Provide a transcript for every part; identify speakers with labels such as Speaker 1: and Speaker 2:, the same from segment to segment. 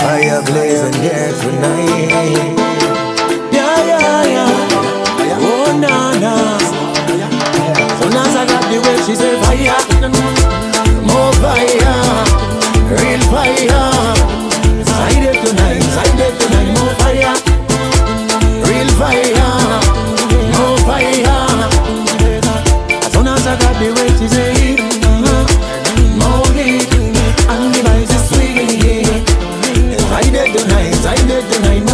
Speaker 1: Fire blazing here tonight. Yeah, Side it tonight,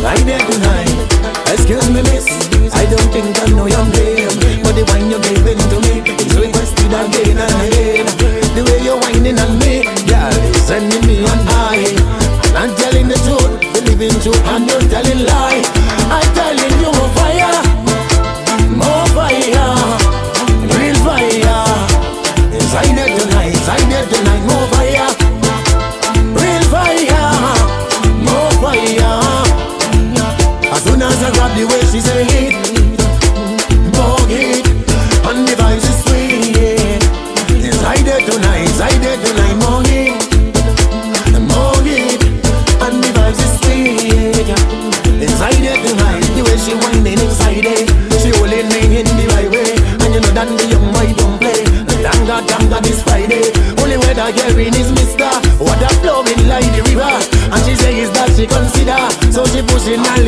Speaker 1: side it tonight. Tonight. Excuse me, miss. I don't think I know your name, but you're giving to me again and again. The way you're on high. And I'm telling the truth, believing truth, and you're telling lie. I'm telling you grab the way she say it, more it, and the vibes is sweet. yeah. Inside it tonight, inside it tonight, more it, more it, and the vibes is sweet. yeah. Inside it tonight, the way she whining inside it, she holding me in the right way, and you know that the young boy don't play. Tanga tanga this Friday, only way that hearing is Mister. Water flowing like the river, and she say is that she consider, so she pushing her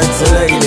Speaker 1: sex lady